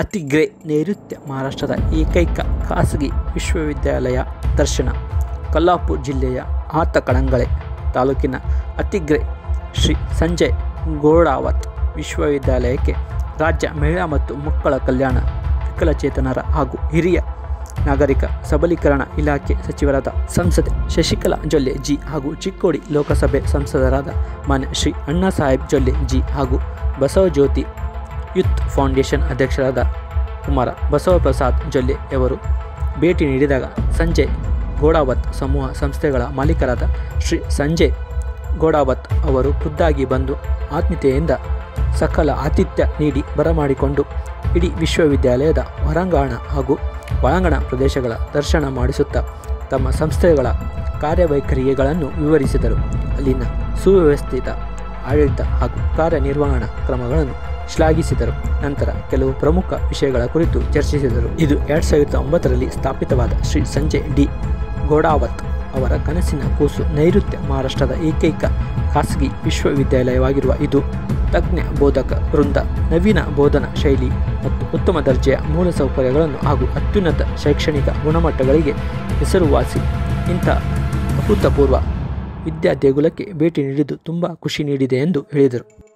ಅತಿಗ್ರೆ ನೈಋತ್ಯ ಮಹಾರಾಷ್ಟ್ರದ ಏಕೈಕ ಖಾಸಗಿ ವಿಶ್ವವಿದ್ಯಾಲಯ ದರ್ಶನ. ಕೊಲ್ಲಾಪುರ ಜಿಲ್ಲೆಯ ಆತ ಕಳಂಗಳೆ ತಾಲೂಕಿನ ಅತಿಗ್ರೆ ಶ್ರೀ ಸಂಜಯ್ ಗೋಡಾವತ್ ವಿಶ್ವವಿದ್ಯಾಲಯಕ್ಕೆ ರಾಜ್ಯ ಮಹಿಳಾ ಮತ್ತು ಮಕ್ಕಳ ಕಲ್ಯಾಣ ವಿಕಲಚೇತನರ ಹಾಗೂ ಹಿರಿಯ ನಾಗರಿಕ ಸಬಲೀಕರಣ ಇಲಾಖೆ ಸಚಿವರಾದ ಸಂಸದೆ ಶಶಿಕಲಾ ಜೊಲ್ಲೆ ಜಿ ಹಾಗೂ ಚಿಕ್ಕೋಡಿ ಲೋಕಸಭೆ ಸಂಸದರಾದ ಮಾನ್ಯ ಶ್ರೀ ಅಣ್ಣಾ ಸಾಹೇಬ್ ಜೊಲ್ಲೆ ಜಿ ಹಾಗೂ ಬಸವಜ್ಯೋತಿ ಯೂತ್ ಫೌಂಡೇಶನ್ ಅಧ್ಯಕ್ಷರಾದ ಕುಮಾರ ಬಸವಪ್ರಸಾದ್ ಜೊಲ್ಲೆ ಅವರು ಭೇಟಿ ನೀಡಿದಾಗ ಸಂಜೆ ಗೋಡಾವತ್ ಸಮೂಹ ಸಂಸ್ಥೆಗಳ ಮಾಲೀಕರಾದ ಶ್ರೀ ಸಂಜಯ್ ಗೋಡಾವತ್ ಅವರು ಖುದ್ದಾಗಿ ಬಂದು ಆತ್ಮೀಯತೆಯಿಂದ ಸಕಲ ಆತಿಥ್ಯ ನೀಡಿ ಬರಮಾಡಿಕೊಂಡು ಇಡೀ ವಿಶ್ವವಿದ್ಯಾಲಯದ ಹೊರಾಂಗಣ ಹಾಗೂ ಒಳಾಂಗಣ ಪ್ರದೇಶಗಳ ದರ್ಶನ ಮಾಡಿಸುತ್ತಾ ತಮ್ಮ ಸಂಸ್ಥೆಗಳ ಕಾರ್ಯವೈಖರಿಗಳನ್ನು ವಿವರಿಸಿದರು. ಅಲ್ಲಿನ ಸುವ್ಯವಸ್ಥಿತ ಆಡಳಿತ ಹಾಗೂ ಕಾರ್ಯನಿರ್ವಹಣಾ ಕ್ರಮಗಳನ್ನು ಶ್ಲಾಘಿಸಿದರು. ನಂತರ ಕೆಲವು ಪ್ರಮುಖ ವಿಷಯಗಳ ಕುರಿತು ಚರ್ಚಿಸಿದರು. ಇದು ಎರಡ್ ಸಾವಿರದ ಒಂಬತ್ತರಲ್ಲಿ ಸ್ಥಾಪಿತವಾದ ಶ್ರೀ ಸಂಜಯ್ ಡಿ. ಗೋಡಾವತ್ ಅವರ ಕನಸಿನ ಕೂಸು. ನೈಋತ್ಯ ಮಹಾರಾಷ್ಟ್ರದ ಏಕೈಕ ಖಾಸಗಿ ವಿಶ್ವವಿದ್ಯಾಲಯವಾಗಿರುವ ಇದು ತಜ್ಞ ಬೋಧಕ ವೃಂದ, ನವೀನ ಬೋಧನಾ ಶೈಲಿ ಮತ್ತು ಉತ್ತಮ ದರ್ಜೆಯ ಮೂಲಸೌಕರ್ಯಗಳನ್ನು ಹಾಗೂ ಅತ್ಯುನ್ನತ ಶೈಕ್ಷಣಿಕ ಗುಣಮಟ್ಟಗಳಿಗೆ ಹೆಸರುವಾಸಿ. ಇಂಥ ಅಭೂತಪೂರ್ವ ವಿದ್ಯಾ ದೇಗುಲಕ್ಕೆ ಭೇಟಿ ನೀಡಿದ್ದು ತುಂಬ ಖುಷಿ ನೀಡಿದೆ ಎಂದು ಹೇಳಿದರು.